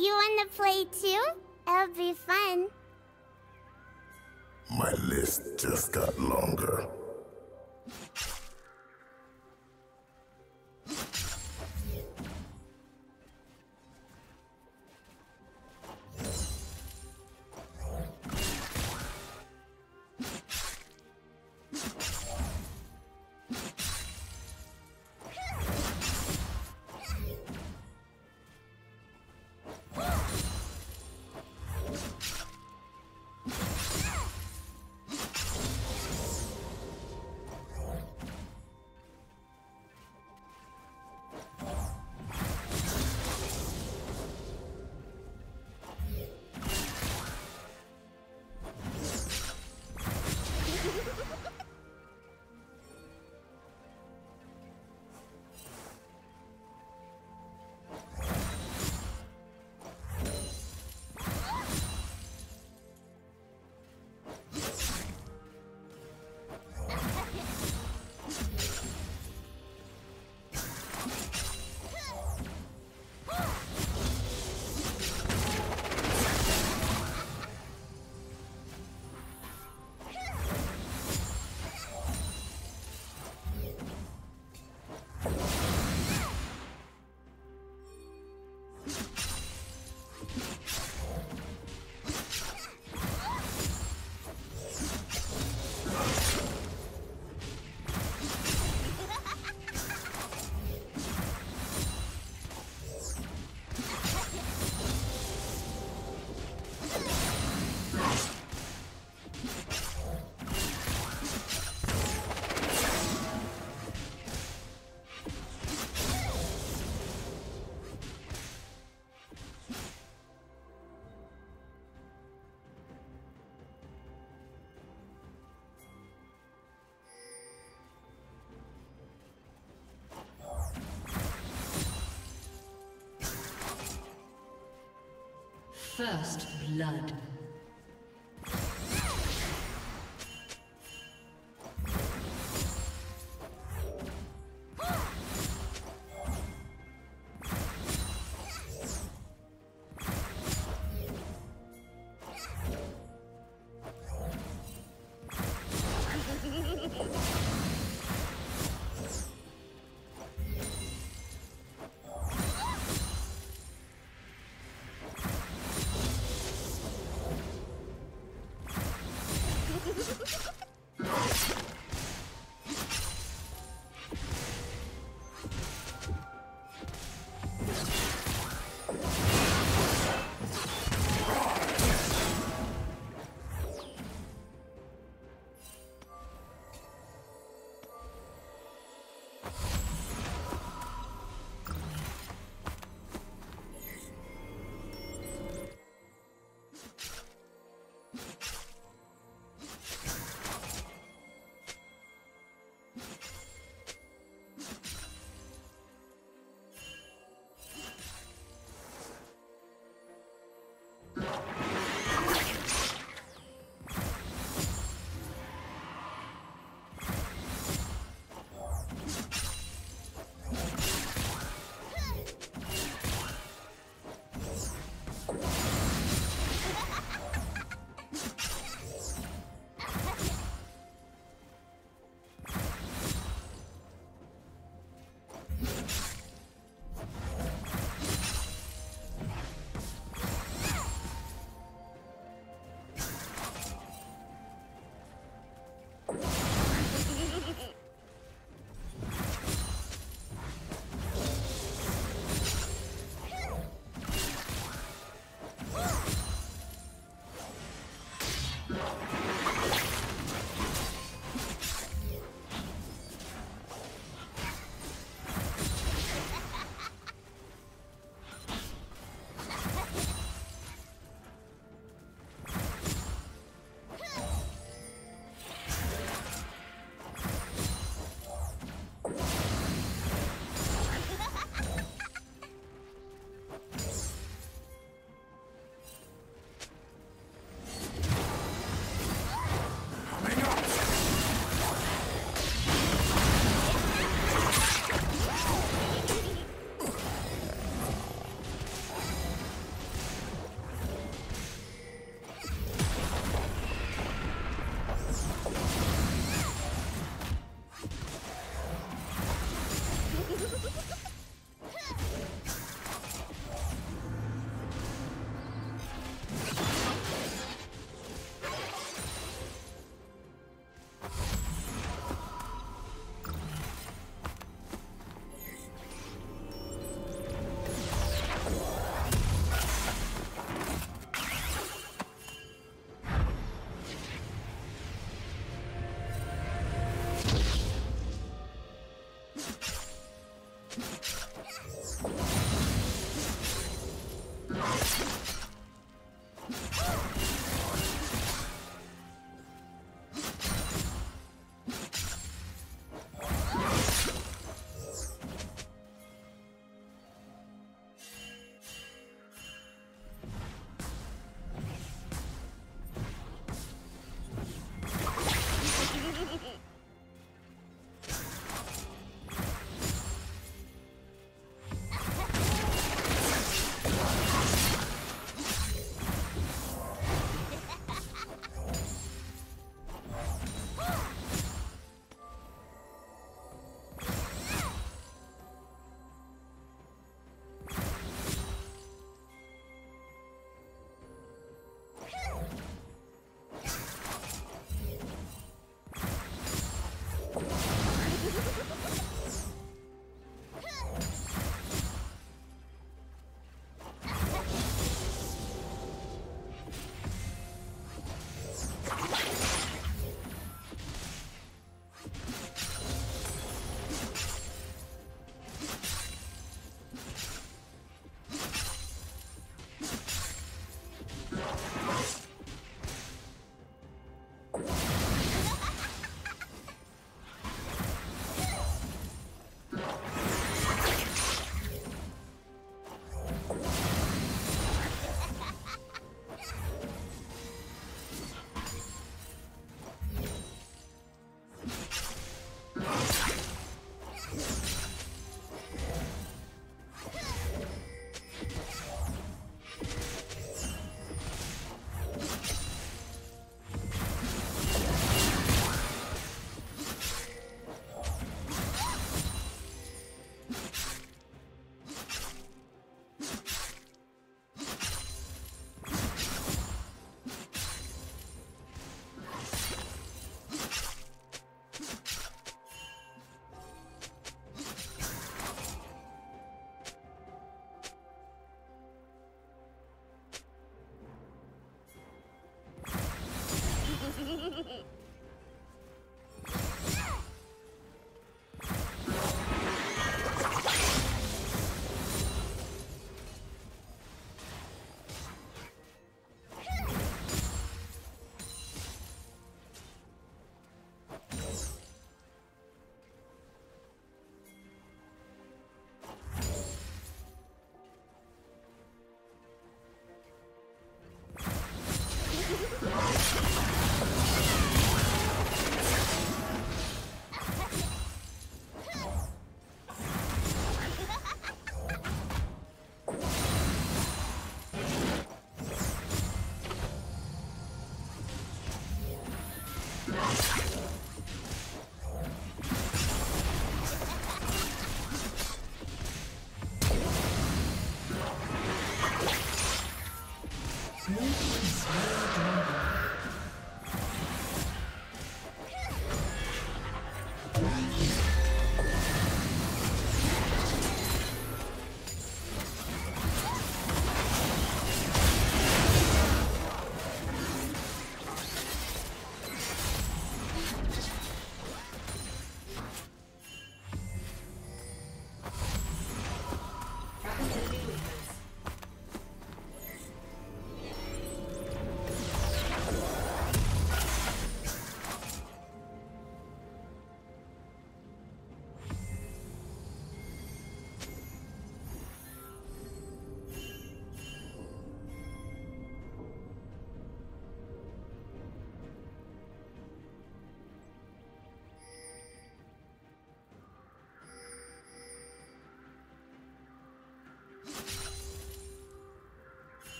You wanna play too? It'll be fun. My list just got longer. First blood.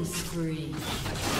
Killing spree.